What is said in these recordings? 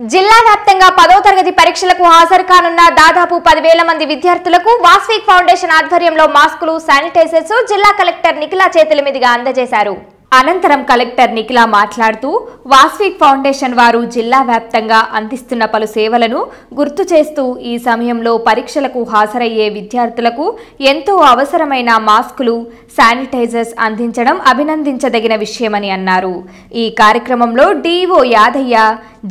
జిల్లా వ్యాప్తంగా పదో తరగతి పరీక్షలకు హాజరు కానున్న దాదాపు పదివేల మంది విద్యార్థులకు వాస్విక్ ఫౌండేషన్ ఆధ్వర్యంలో మాస్కులు శానిటైజర్స్ జిల్లా కలెక్టర్ నిఖిలా చేతుల మీదుగా అందజేశారు. అనంతరం కలెక్టర్ నిఖిలా మాట్లాడుతూ వాస్విక్ ఫౌండేషన్ వారు జిల్లా వ్యాప్తంగా అందిస్తున్న పలు సేవలను గుర్తు చేస్తూ ఈ సమయంలో పరీక్షలకు హాజరయ్యే విద్యార్థులకు ఎంతో అవసరమైన మాస్కులు శానిటైజర్స్ అందించడం అభినందించదగిన విషయమని అన్నారు. ఈ కార్యక్రమంలో డీఓ యాదయ్య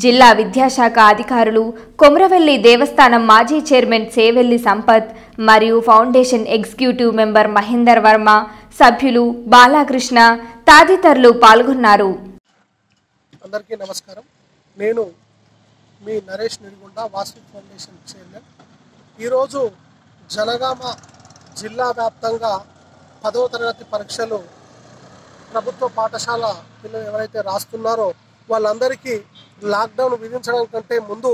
జిల్లా విద్యాశాఖ అధికారులు కొమరవెల్లి దేవస్థానం మాజీ చైర్మన్ సేవెల్లి సంపత్ మరియు foundation executive member Mahender Varma సభ్యులు బాలకృష్ణ తదితరులు పాల్గొన్నారు. అందరికీ నమస్కారం. నేను మీ నరేష్ నిడిగుండ వాసు ఫౌండేషన్ చైర్మన్. ఈరోజు జనగామ జిల్లా వ్యాప్తంగా పదవ తరగతి పరీక్షలు ప్రభుత్వ పాఠశాల పిల్లలు ఎవరైతే రాస్తున్నారో వాళ్ళందరికీ లాక్డౌన్ విధించడం కంటే ముందు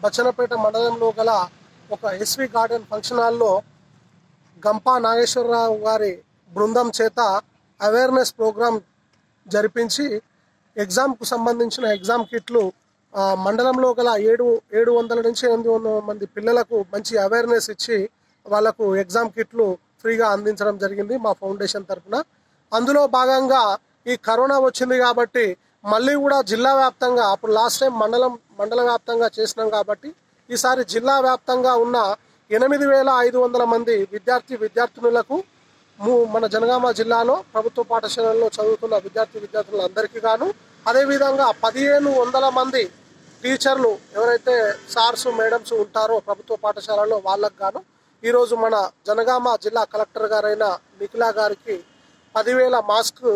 బచ్చనపేట మండలంలో గల ఒక ఎస్వి గార్డెన్ ఫంక్షన్ హాల్లో గంపా నాగేశ్వరరావు గారి బృందం చేత అవేర్నెస్ ప్రోగ్రాం జరిపించి ఎగ్జామ్కు సంబంధించిన ఎగ్జామ్ కిట్లు మండలంలో గల ఏడు ఏడు వందల నుంచి ఎనిమిది వందల మంది పిల్లలకు మంచి అవేర్నెస్ ఇచ్చి వాళ్ళకు ఎగ్జామ్ కిట్లు ఫ్రీగా అందించడం జరిగింది మా ఫౌండేషన్ తరఫున. అందులో భాగంగా ఈ కరోనా వచ్చింది కాబట్టి మళ్ళీ కూడా జిల్లా వ్యాప్తంగా అప్పుడు లాస్ట్ టైం మండలం మండల వ్యాప్తంగా చేసినాం కాబట్టి ఈసారి జిల్లా వ్యాప్తంగా ఉన్న ఎనిమిది వేల ఐదు వందల మంది విద్యార్థి విద్యార్థినులకు మన జనగామ జిల్లాలో ప్రభుత్వ పాఠశాలల్లో చదువుతున్న విద్యార్థి విద్యార్థులందరికీ గాను అదేవిధంగా పదిహేను వందల మంది టీచర్లు ఎవరైతే సార్స్ మేడమ్స్ ఉంటారో ప్రభుత్వ పాఠశాలలో వాళ్ళకు గాను ఈరోజు మన జనగామ జిల్లా కలెక్టర్ గారైన నిఖిలా గారికి పదివేల మాస్క్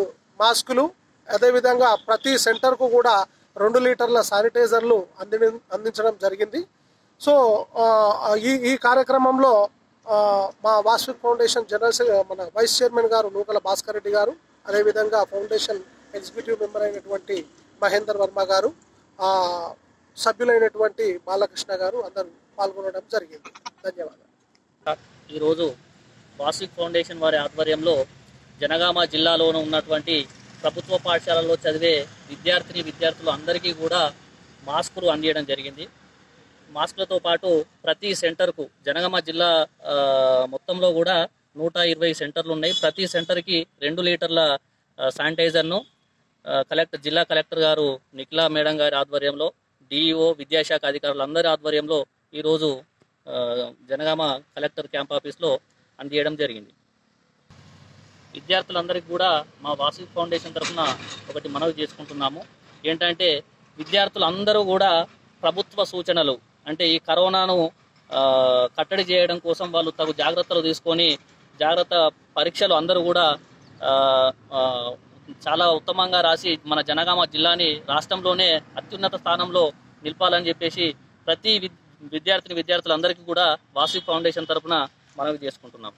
మాస్కులు అదేవిధంగా ప్రతి సెంటర్కు కూడా రెండు లీటర్ల శానిటైజర్లు అంది అందించడం జరిగింది. సో ఈ ఈ కార్యక్రమంలో మా వాస్విక్ ఫౌండేషన్ జనరల్ మన వైస్ చైర్మన్ గారు నూకల భాస్కర్ రెడ్డి గారు అదేవిధంగా ఫౌండేషన్ ఎగ్జిక్యూటివ్ మెంబర్ అయినటువంటి మహేందర్ వర్మ గారు సభ్యులైనటువంటి బాలకృష్ణ గారు అందరూ పాల్గొనడం జరిగింది. ధన్యవాదాలు. ఈరోజు వాసిక్ ఫౌండేషన్ వారి ఆధ్వర్యంలో జనగామ జిల్లాలోనూ ఉన్నటువంటి ప్రభుత్వ పాఠశాలలో చదివే విద్యార్థిని విద్యార్థులు అందరికీ కూడా మాస్కులు అందియడం జరిగింది. మాస్కులతో పాటు ప్రతి సెంటర్కు జనగామ జిల్లా మొత్తంలో కూడా నూట ఇరవై సెంటర్లు ఉన్నాయి. ప్రతి సెంటర్కి రెండు లీటర్ల శానిటైజర్ను కలెక్టర్ జిల్లా కలెక్టర్ గారు నిఖిలా మేడం గారి ఆధ్వర్యంలో డిఈఓ విద్యాశాఖ అధికారులు అందరి ఆధ్వర్యంలో ఈరోజు జనగామ కలెక్టర్ క్యాంప్ ఆఫీస్లో అందియడం జరిగింది. విద్యార్థులందరికీ కూడా మా వాసిక్ ఫౌండేషన్ తరఫున ఒకటి మనవి చేసుకుంటున్నాము. ఏంటంటే విద్యార్థులందరూ కూడా ప్రభుత్వ సూచనలు అంటే ఈ కరోనాను కట్టడి చేయడం కోసం వాళ్ళు తగు జాగ్రత్తలు తీసుకొని జాగ్రత్త పరీక్షలు అందరూ కూడా చాలా ఉత్తమంగా రాసి మన జనగామ జిల్లాని రాష్ట్రంలోనే అత్యున్నత స్థానంలో నిలపాలని చెప్పేసి ప్రతి విద్యార్థిని విద్యార్థులందరికీ కూడా వాసిక్ ఫౌండేషన్ తరఫున మనవి చేసుకుంటున్నాం.